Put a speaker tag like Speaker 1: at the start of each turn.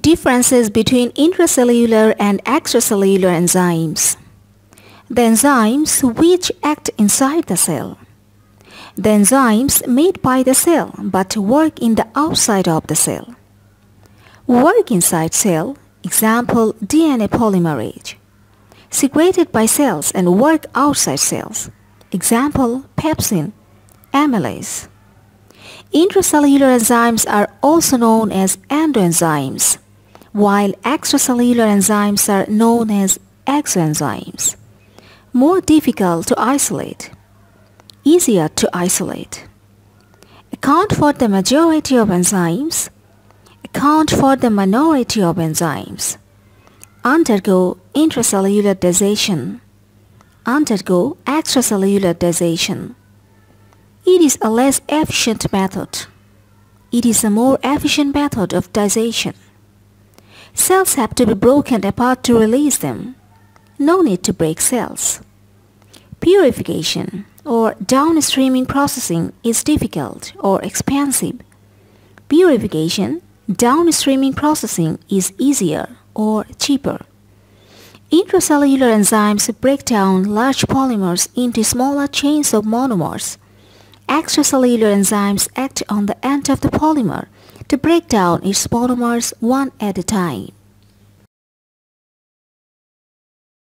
Speaker 1: Differences between intracellular and extracellular enzymes. The enzymes which act inside the cell. The enzymes made by the cell but work in the outside of the cell. Work inside cell, example DNA polymerase. Secreted by cells and work outside cells, example pepsin, amylase. Intracellular enzymes are also known as endoenzymes, while extracellular enzymes are known as exoenzymes. More difficult to isolate, easier to isolate. Account for the majority of enzymes, account for the minority of enzymes. Undergo intracellular digestion, undergo extracellular digestion. It is a less efficient method. It is a more efficient method of digestion. Cells have to be broken apart to release them. No need to break cells. Purification or downstreaming processing is difficult or expensive. Purification, downstreaming processing is easier or cheaper. Intracellular enzymes break down large polymers into smaller chains of monomers Extracellular enzymes act on the end of the polymer to break down its monomers one at a time.